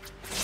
blood. them.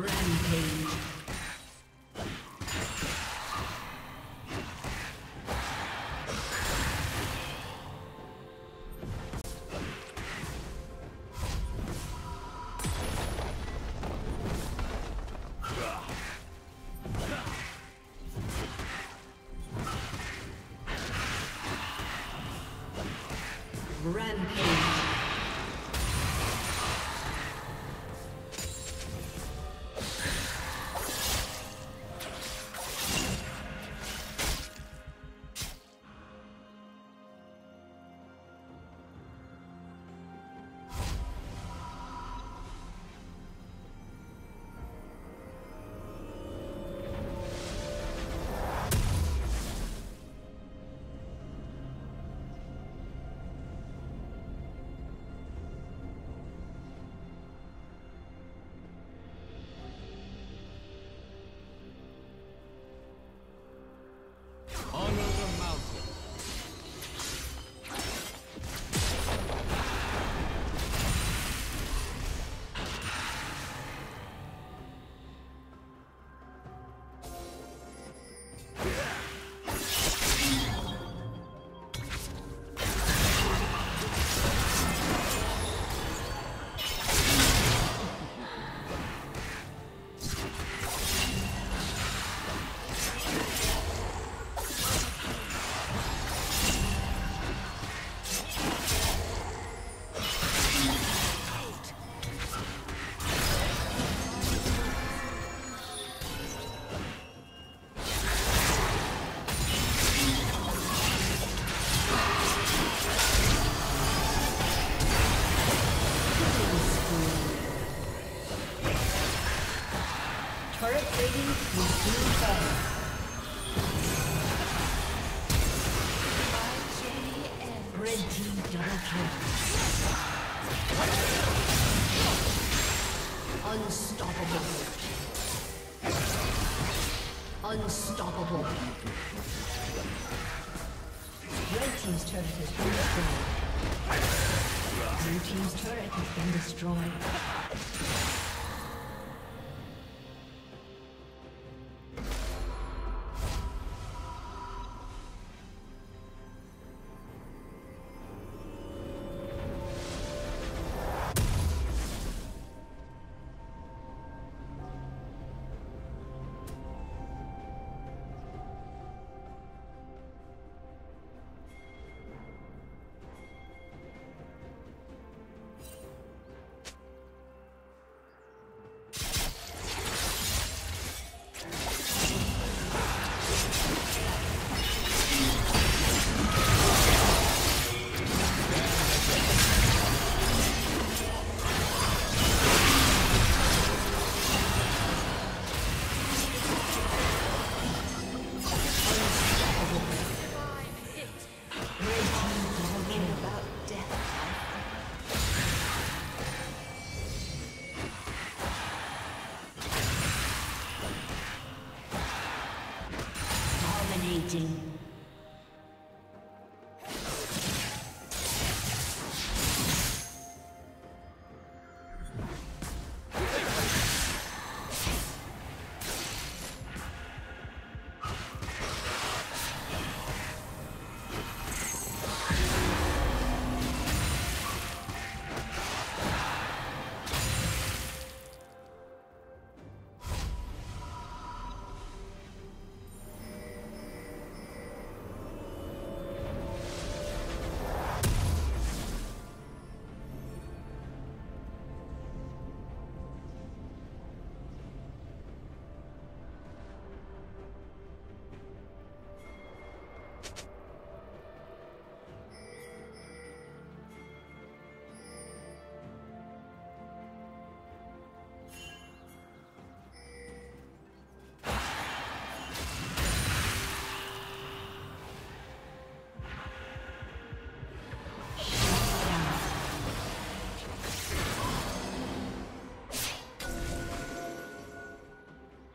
Rampage. Yeah! Unstoppable. Unstoppable Red Team's turret has been destroyed. Blue Team's turret has been destroyed.